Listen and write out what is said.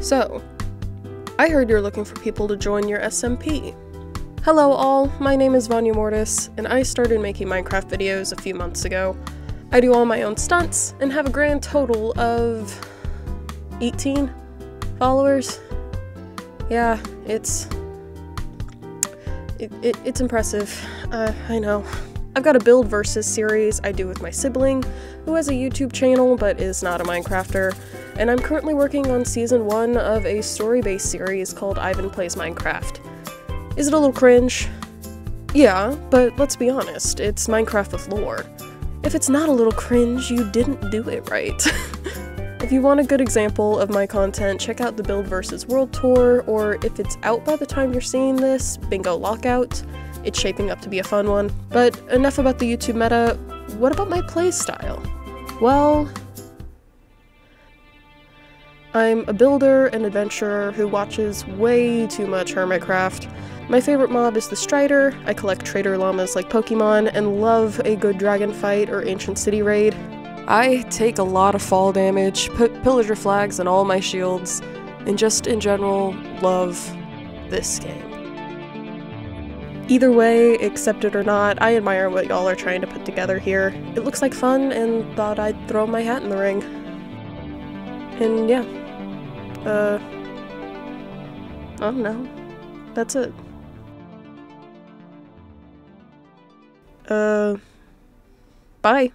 So, I heard you're looking for people to join your SMP. Hello all, my name is Vanya Mortis, and I started making Minecraft videos a few months ago. I do all my own stunts, and have a grand total of 18 followers. Yeah, it's... It, it, it's impressive. Uh, I know. I've got a build versus series I do with my sibling, who has a YouTube channel but is not a Minecrafter, and I'm currently working on season 1 of a story-based series called Ivan Plays Minecraft. Is it a little cringe? Yeah, but let's be honest, it's Minecraft with lore. If it's not a little cringe, you didn't do it right. if you want a good example of my content, check out the Build vs. World Tour, or if it's out by the time you're seeing this, Bingo Lockout. It's shaping up to be a fun one. But enough about the YouTube meta, what about my playstyle? Well, I'm a builder and adventurer who watches way too much Hermitcraft. My favorite mob is the Strider, I collect trader llamas like Pokemon, and love a good dragon fight or ancient city raid. I take a lot of fall damage, put pillager flags on all my shields, and just in general love this game. Either way, accept it or not, I admire what y'all are trying to put together here. It looks like fun and thought I'd throw my hat in the ring. And yeah. Uh. I don't know. That's it. Uh. Bye.